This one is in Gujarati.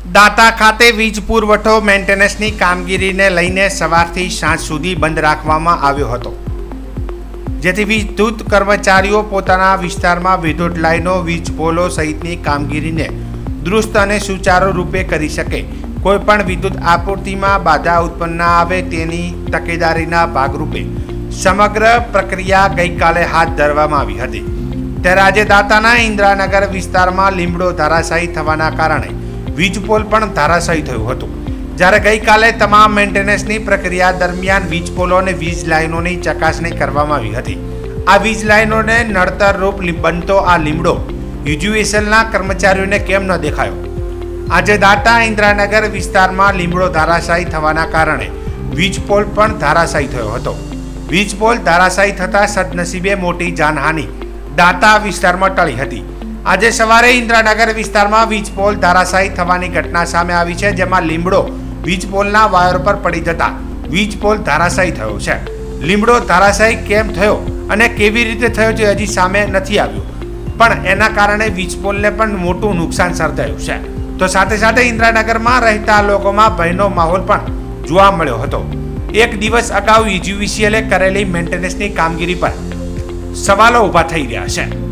દાતા ખાતે વીજ પુરવઠો મેન્ટેનન્સની કામગીરીને લઈને સવારથી સાંજ સુધી બંધ રાખવામાં આવ્યો હતો. જેથી વિદ્યુત કર્મચારીઓ પોતાના વિસ્તારમાં વિદ્યુત લાઈનો, વીજ પોલો સહિતની કામગીરીને દુરુસ્ત અને સુચારુ રૂપે કરી શકે. કોઈપણ વિદ્યુત આપૂર્તિમાં બાધા ઉત્પન્ન આવે તેની તકેદારીના ભાગરૂપે સમગ્ર પ્રક્રિયા ગઈકાલે હાથ ધરવામાં આવી હતી. ત્યારે આજે દાતાના ઇન્દ્રાનગર વિસ્તારમાં લીમડો ધરાશાયી થવાના કારણે વીજ પોલ પણ ધરાશાયી થયું હતું. જ્યારે ગઈકાલે તમામ મેન્ટેનન્સની પ્રક્રિયા દરમિયાન વીજ પોલો અને વીજ લાઇનોની ચકાસણી કરવામાં આવી હતી. આ વીજ લાઇનોને નડતર રૂપ બનતો આ લીમડો યુજીવીએસએલના કર્મચારીઓને કેમ ન દેખાયો? આજે દાતા ઇન્દ્રાનગર વિસ્તારમાં લીમડો ધરાશાયી થવાના કારણે વીજ પોલ પણ ધરાશાયી થયો હતો. વીજ પોલ ધરાશાયી થતાં સદનસીબે મોટી જાનહાનિ દાતા વિસ્તારમાં ટળી હતી. આજે સવારે ઇન્દ્રાનગર વિસ્તારમાં વીજ પોલ ધરાશાયી થવાની ઘટના સામે આવી છે, જેમાં લીમડો વીજ પોલના વાયર પર પડી જતા વીજ પોલ ધરાશાયી થયો છે. લીમડો ધરાશાયી કેમ થયો અને કેવી રીતે થયો છે હજી સામે નથી આવ્યું. પણ એના કારણે વીજ પોલને પણ મોટું નુકસાન સર્જાયું છે. તો સાથે સાથે ઇન્દ્રાનગરમાં રહેતા લોકોમાં ભયનો માહોલ પણ જોવા મળ્યો હતો. એક દિવસ અગાઉ યુજીવીસીએલે કરેલી મેન્ટેનન્સની કામગીરી પર સવાલો ઊભા થઈ રહ્યા છે.